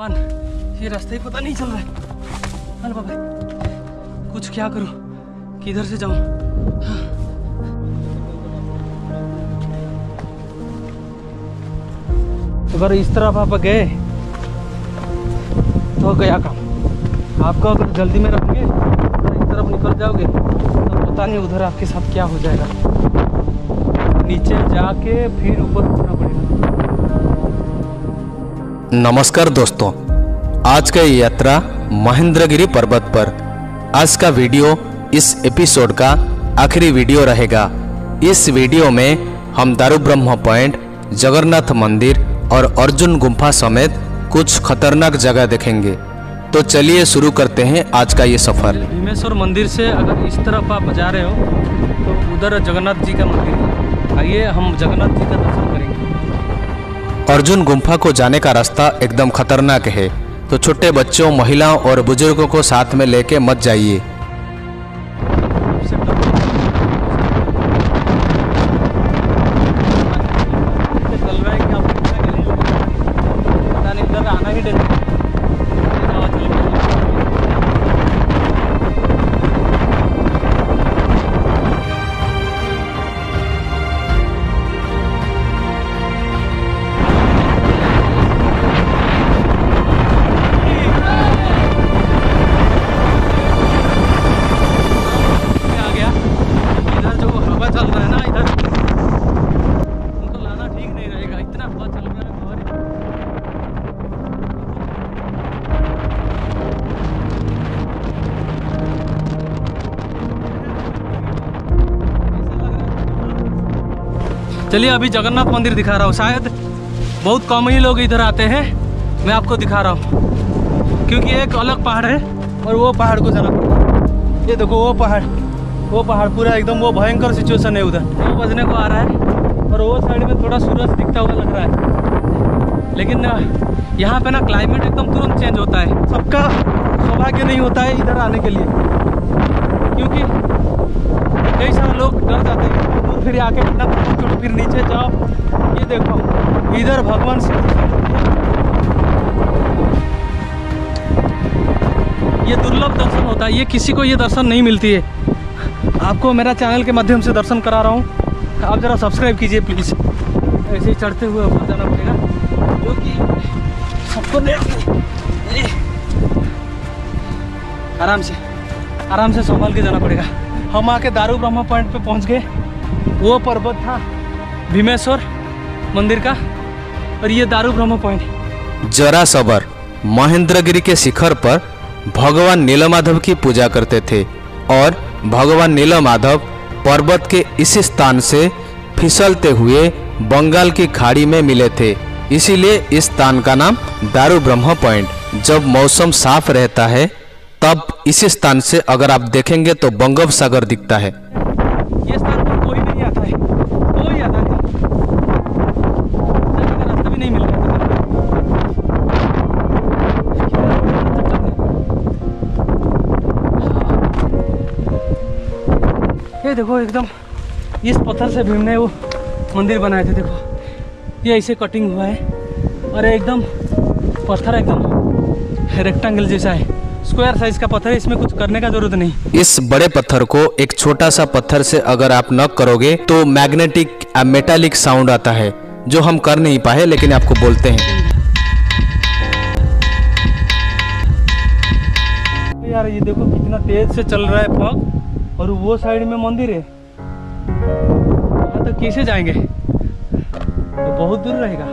ये रास्ता ही पता नहीं चल रहा। है बाबा, कुछ क्या करूँ? किधर से जाऊँ? अगर इस तरफ़ आप गए तो गया काम। आपको अगर जल्दी में रहोगे तो इस तरफ़ निकल जाओगे तो पता नहीं उधर आपके साथ क्या हो जाएगा। नीचे जाके फिर ऊपर उठना पड़ेगा। नमस्कार दोस्तों, आज का ये यात्रा महेंद्रगिरी पर्वत पर। आज का वीडियो इस एपिसोड का आखिरी वीडियो रहेगा। इस वीडियो में हम दारू ब्रह्म पॉइंट, जगन्नाथ मंदिर और अर्जुन गुम्फा समेत कुछ खतरनाक जगह देखेंगे। तो चलिए शुरू करते हैं आज का ये सफ़र। भीमेश्वर मंदिर से अगर इस तरफ़ आप जा रहे हो तो उधर जगन्नाथ जी का मंदिर आइए हम जगन्नाथ जी का दर्शन करेंगे। अर्जुन गुम्फा को जाने का रास्ता एकदम खतरनाक है तो छोटे बच्चों, महिलाओं और बुज़ुर्गों को साथ में लेके मत जाइए। चलिए अभी जगन्नाथ मंदिर दिखा रहा हूँ। शायद बहुत कम ही लोग इधर आते हैं। मैं आपको दिखा रहा हूँ। क्योंकि एक अलग पहाड़ है और वो पहाड़ को जाना पड़ेगा ये देखो, वो पहाड़। वो पहाड़ पूरा एकदम वो भयंकर सिचुएशन है उधर। वो बजने को आ रहा है और वो साइड में थोड़ा सूरज दिखता हुआ लग रहा है। लेकिन यहाँ पे ना क्लाइमेट एकदम तुरंत चेंज होता है। सबका सौभाग्य नहीं होता है इधर आने के लिए। क्योंकि कई सारे लोग डर जाते हैं। फिर आके ऊपर चढ़ो फिर नीचे जाओ। ये देखो, इधर भगवान शिव ये दुर्लभ दर्शन होता है, ये किसी को ये दर्शन नहीं मिलती है। आपको मेरा चैनल के माध्यम से दर्शन करा रहा हूँ। आप ज़रा सब्सक्राइब कीजिए प्लीज़ ऐसे ही चढ़ते हुए ऊपर जाना पड़ेगा। जो कि सबको आराम से आराम से संभाल के जाना पड़ेगा। हम आके दारू ब्रह्मा पॉइंट पे पहुँच गए। वो पर्वत था भीमेश्वर मंदिर का और ये दारू ब्रह्मा पॉइंट जरा सबर महेंद्रगिरी के शिखर पर भगवान नीलमाधव की पूजा करते थे और भगवान नीलमाधव पर्वत के इस स्थान से फिसलते हुए बंगाल की खाड़ी में मिले थे। इसीलिए इस स्थान का नाम दारू ब्रह्म पॉइंट जब मौसम साफ़ रहता है तब इस स्थान से अगर आप देखेंगे तो बंगोप सागर दिखता है। ये स्थान ये देखो एकदम इस पत्थर से भीम ने वो मंदिर बनाए थे देखो। ये ऐसे कटिंग हुआ है और एकदम पत्थर एकदम रेक्टेंगल जैसा है। स्क्वायर साइज़ का पत्थर है इसमें कुछ करने का ज़रूरत नहीं। इस बड़े पत्थर को एक छोटा सा पत्थर से अगर आप नॉक करोगे तो मैग्नेटिक मेटालिक साउंड आता है जो हम कर नहीं पाए लेकिन आपको बोलते हैं। यार ये देखो कितना तेज से चल रहा है फॉग और वो साइड में मंदिर है। वहाँ तक कैसे जाएँगे? तो बहुत दूर रहेगा।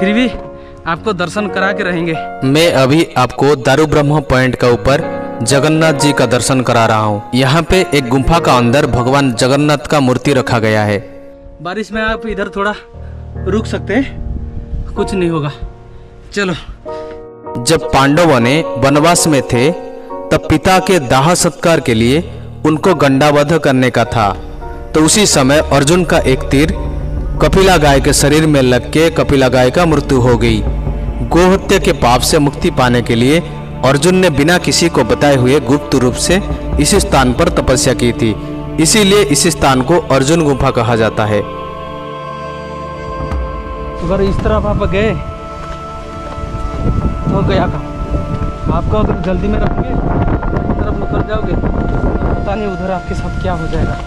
फिर भी आपको दर्शन करा के रहेंगे। मैं अभी आपको दारू ब्रह्म पॉइंट का ऊपर जगन्नाथ जी का दर्शन करा रहा हूँ। यहाँ पे एक गुम्फा का अंदर भगवान जगन्नाथ का मूर्ति रखा गया है। बारिश में आप इधर थोड़ा रुक सकते हैं? कुछ नहीं होगा। चलो। जब पांडवों ने वनवास में थे तब पिता के दाह सत्कार के लिए उनको गंडावध करने का था। तो उसी समय अर्जुन का एक तीर, कपिला गाय के शरीर में लग के कपिला गाय का मृत्यु हो गई। गोहत्या के पाप से मुक्ति पाने के लिए अर्जुन ने बिना किसी को बताए हुए गुप्त रूप से इस स्थान पर तपस्या की थी। इसीलिए इस स्थान को अर्जुन गुफा कहा जाता है। अगर इस तरफ़ आप गए हो गया काम आपको अगर जल्दी में रखेंगे? जाओगे? पता नहीं उधर आपके साथ क्या हो जाएगा।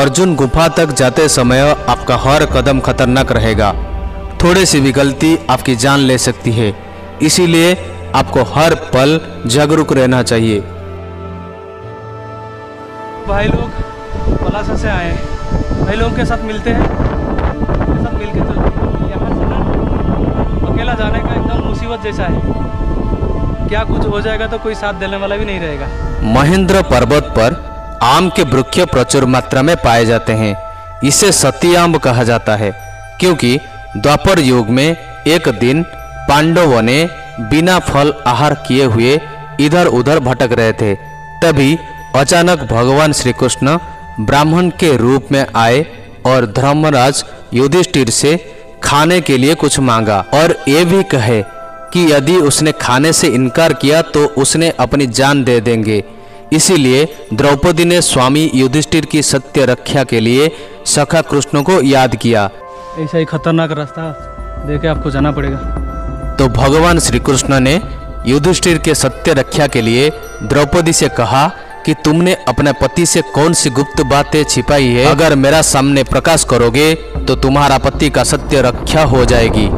अर्जुन गुफा तक जाते समय आपका हर कदम खतरनाक रहेगा। थोड़ी सी भी गलती आपकी जान ले सकती है। इसीलिए आपको हर पल जागरूक रहना चाहिए। भाई लोग पलासा से आए हैं। भाई लोगों के साथ मिलते हैं। उनके साथ मिल के चलते यहाँ से ना अकेला जाने का एकदम मुसीबत जैसा है। क्या कुछ हो जाएगा तो कोई साथ देने वाला भी नहीं रहेगा। महेंद्र पर्वत पर आम के वृक्ष प्रचुर मात्रा में पाए जाते हैं। इसे सती आम कहा जाता है, क्योंकि द्वापर युग में एक दिन पांडवों ने बिना फल आहार किए हुए इधर उधर भटक रहे थे। तभी अचानक भगवान श्री कृष्ण ब्राह्मण के रूप में आए और धर्मराज युधिष्ठिर से खाने के लिए कुछ मांगा और ये भी कहे कि यदि उसने खाने से इनकार किया तो उसने अपनी जान दे देंगे। इसीलिए द्रौपदी ने स्वामी युधिष्ठिर की सत्य रक्षा के लिए सखा कृष्ण को याद किया। ऐसा ही खतरनाक रास्ता देखे आपको जाना पड़ेगा। तो भगवान श्री कृष्ण ने युधिष्ठिर के सत्य रक्षा के लिए द्रौपदी से कहा कि तुमने अपने पति से कौन सी गुप्त बातें छिपाई है? अगर मेरा सामने प्रकाश करोगे तो तुम्हारा पति का सत्य रक्षा हो जाएगी।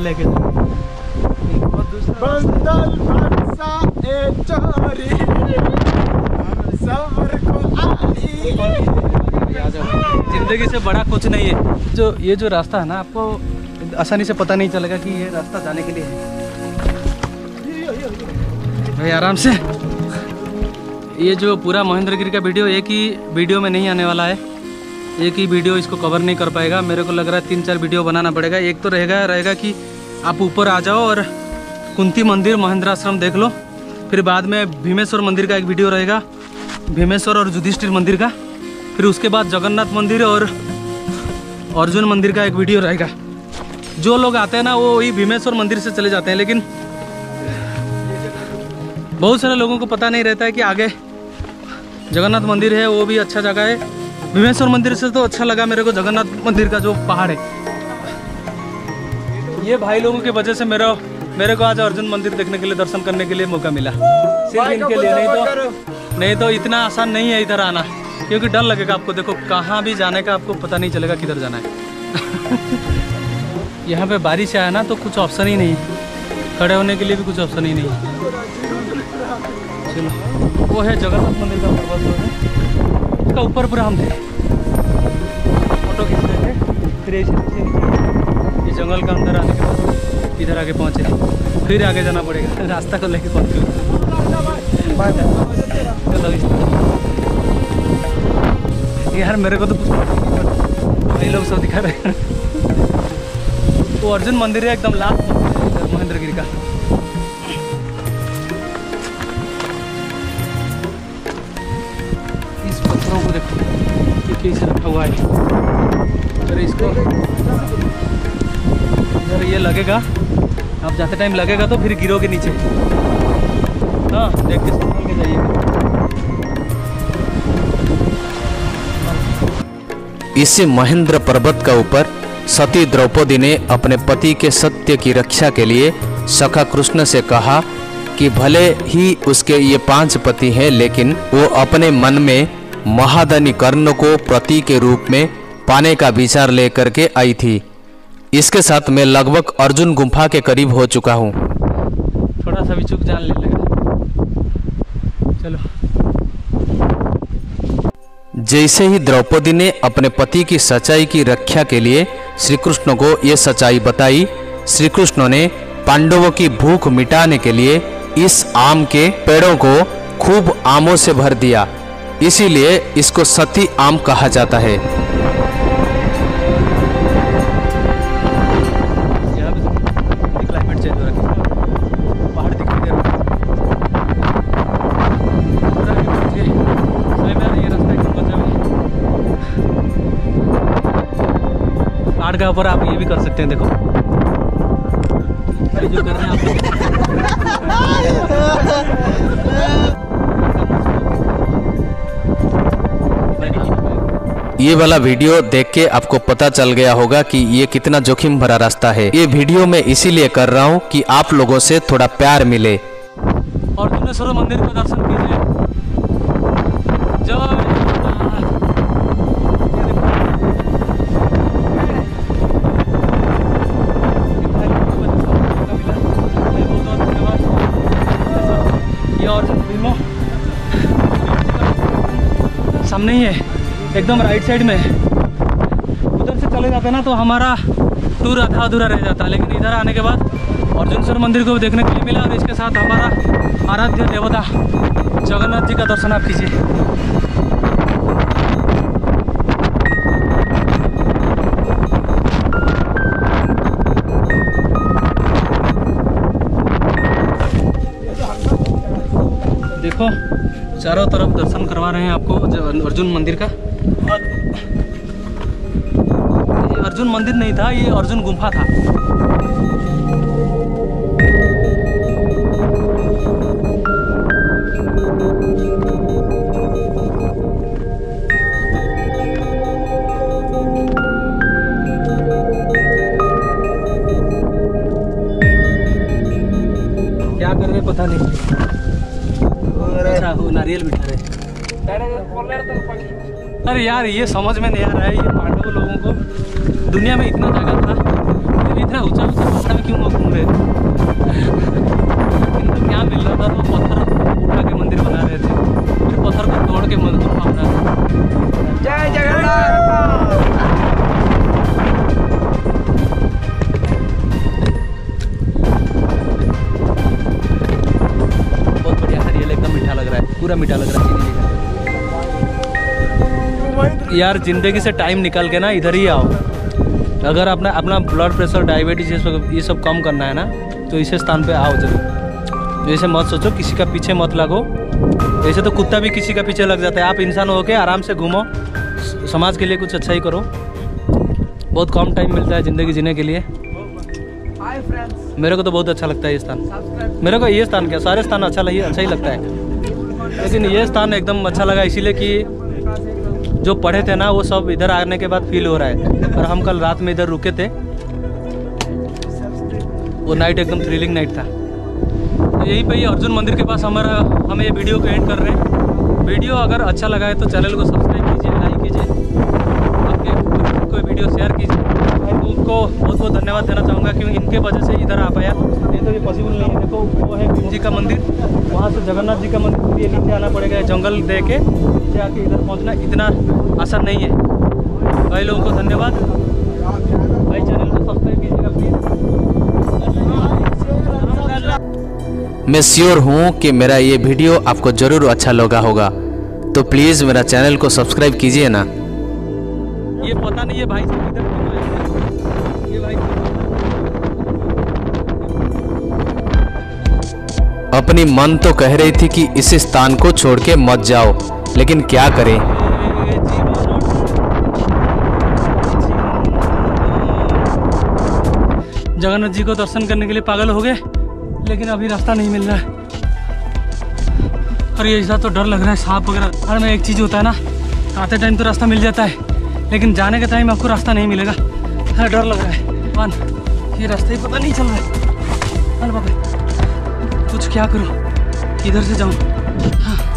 जाओ। ज़िंदगी से बड़ा कुछ नहीं है। जो ये जो रास्ता है ना आपको आसानी से पता नहीं चलेगा कि ये रास्ता जाने के लिए है। भाई आराम से। ये जो पूरा महेंद्रगिरी का वीडियो एक ही वीडियो में नहीं आने वाला है। एक ही वीडियो इसको कवर नहीं कर पाएगा। मेरे को लग रहा है तीन चार वीडियो बनाना पड़ेगा। एक तो रहेगा रहेगा कि आप ऊपर आ जाओ और कुंती मंदिर महेंद्र आश्रम देख लो। फिर बाद में भीमेश्वर मंदिर का एक वीडियो रहेगा। भीमेश्वर और युधिष्ठिर मंदिर का। फिर उसके बाद जगन्नाथ मंदिर और अर्जुन मंदिर का एक वीडियो रहेगा। जो लोग आते हैं ना, वो वही भीमेश्वर मंदिर से चले जाते हैं, लेकिन बहुत सारे लोगों को पता नहीं रहता है कि आगे जगन्नाथ मंदिर है, वो भी अच्छा जगह है। भीमेश्वर मंदिर से तो अच्छा लगा मेरे को जगन्नाथ मंदिर का जो पहाड़ है। ये भाई लोगों की वजह से मेरा मेरे को आज अर्जुन मंदिर देखने के लिए दर्शन करने के लिए मौका मिला। सिर्फ़ इनके लिए नहीं तो नहीं तो इतना आसान नहीं है इधर आना क्योंकि डर लगेगा आपको। देखो कहाँ भी जाने का आपको पता नहीं चलेगा किधर जाना है। यहाँ पे बारिश आया ना तो कुछ ऑप्शन ही नहीं। खड़े होने के लिए भी कुछ ऑप्शन ही नहीं। चलो वो है जगन्नाथ मंदिर का पर्वत जो है। उसका ऊपर पूरा हम थे फ़ोटो खींच रहे थे फिर ये जंगल का अंदर आने के बाद इधर आके पहुँचे। फिर आगे जाना पड़ेगा। रास्ता को लेके इस तरह। यार मेरे को तो वही लोग सब दिखा रहे हैं। वो अर्जुन मंदिर है एकदम लास्ट इधर महेंद्रगिरी का। इस पत्थरों को देखो। कैसे रखा हुआ है? अरे इसको अगर ये लगेगा आप जाते टाइम लगेगा तो फिर गिरोगे नीचे। हाँ देख के संभाल के जाइएगा इसी महेंद्र पर्वत का ऊपर सती द्रौपदी ने अपने पति के सत्य की रक्षा के लिए सखा कृष्ण से कहा कि भले ही उसके ये पाँच पति हैं, लेकिन वो अपने मन में महादनी कर्ण को पति के रूप में पाने का विचार लेकर के आई थी। इसके साथ मैं लगभग अर्जुन गुफा के करीब हो चुका हूँ। थोड़ा सा भी चुक जान ले लगा। चलो। जैसे ही द्रौपदी ने अपने पति की सच्चाई की रक्षा के लिए श्री कृष्ण को ये सच्चाई बताई श्री कृष्ण ने पांडवों की भूख मिटाने के लिए इस आम के पेड़ों को खूब आमों से भर दिया। इसीलिए इसको सती आम कहा जाता है। का ऊपर आप ये भी कर सकते हैं देखो। ये जो कर रहे हैं ये वाला वीडियो देख के आपको पता चल गया होगा कि ये कितना जोखिम भरा रास्ता है। ये वीडियो मैं इसीलिए कर रहा हूँ कि आप लोगों से थोड़ा प्यार मिले। और दुनेश्वर मंदिर का दर्शन कीजिए जय सामने ही है, एकदम राइट साइड में। उधर से चले जाते ना तो हमारा टूर आधा अधूरा रह जाता लेकिन इधर आने के बाद अर्जुनसर मंदिर को देखने के लिए मिला, और इसके साथ हमारा आराध्य देवता जगन्नाथ जी का दर्शन आप कीजिए। देखो चारों तरफ़ दर्शन करवा रहे हैं आपको अर्जुन मंदिर का। और ये अर्जुन मंदिर नहीं था, ये अर्जुन गुफा था। क्या कर रहे पता नहीं। नारियल बिठा रहे। अरे यार, ये समझ में नहीं आ रहा है, ये पांडव लोगों को। दुनिया में इतना जगह था, फिर इतना ऊँचा ऊँचा पहाड़ में क्यों घूम रहे इनको क्या मिल रहा था, वो पत्थर उठा के मंदिर बना रहे थे। पत्थर को तोड़ के मंदिर बना रहे थे जय जगन्नाथ। पूरा मीठा लग रहा है। यार, ज़िंदगी से टाइम निकाल के ना इधर ही आओ। अगर अपना अपना ब्लड प्रेशर डायबिटीज़ ये सब ये सब कम करना है ना तो इसे स्थान पे आओ ज़रूर। जैसे मत सोचो, किसी का पीछे मत लगो। ऐसे तो कुत्ता भी किसी का पीछे लग जाता है। आप इंसान हो के आराम से घूमो। समाज के लिए कुछ अच्छा ही करो। बहुत कम टाइम मिलता है ज़िंदगी जीने के लिए। मेरे को तो बहुत अच्छा लगता है ये स्थान। मेरे को ये स्थान क्या, सारे स्थान अच्छा लगे अच्छा ही लगता है। लेकिन ये स्थान एकदम अच्छा लगा, इसीलिए कि जो पढ़े थे ना, वो सब इधर आने के बाद फील हो रहा है। और हम कल रात में इधर रुके थे। वो नाइट एकदम थ्रिलिंग नाइट था। तो यहीं पे ही अर्जुन मंदिर के पास हमारा, हम ये वीडियो को एंड कर रहे हैं। वीडियो अगर अच्छा लगा है तो चैनल को सब्सक्राइब कीजिए लाइक कीजिए। आपके कोई वीडियो शेयर कीजिए। और उनको बहुत बहुत धन्यवाद देना चाहूँगा, क्योंकि इनके वजह से इधर आ पाया। नहीं तो ये पॉसिबल नहीं है। देखो वो है भीम जी का मंदिर। वहाँ से जगन्नाथ जी का मंदिर के लिए नीचे आना पड़ेगा जंगल दे के नीचे आके इधर पहुँचना इतना आसान नहीं है। भाई लोगों को धन्यवाद। भाई चैनल को सब्सक्राइब कीजिएगा प्लीज़ मैं श्योर हूँ कि मेरा ये वीडियो आपको ज़रूर अच्छा लगा होगा। तो प्लीज़ मेरा चैनल को सब्सक्राइब कीजिए ना। ये पता नहीं है भाई साहब इधर अपनी मन तो कह रही थी कि इस स्थान को छोड़ के मत जाओ, लेकिन क्या करें? जगन्नाथ जी को दर्शन करने के लिए पागल हो गए, लेकिन अभी रास्ता नहीं मिल रहा है। और ये ऐसा तो डर लग रहा है, सांप वगैरह। हर में एक चीज़ होता है ना, आते टाइम तो रास्ता मिल जाता है, लेकिन जाने के टाइम आपको रास्ता नहीं मिलेगा। हाँ डर लग रहा है। वन ये रास्ता ही पता नहीं चल रहा है, बाप रे। कुछ क्या करूँ? इधर से जाऊँ? हाँ